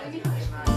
Vai me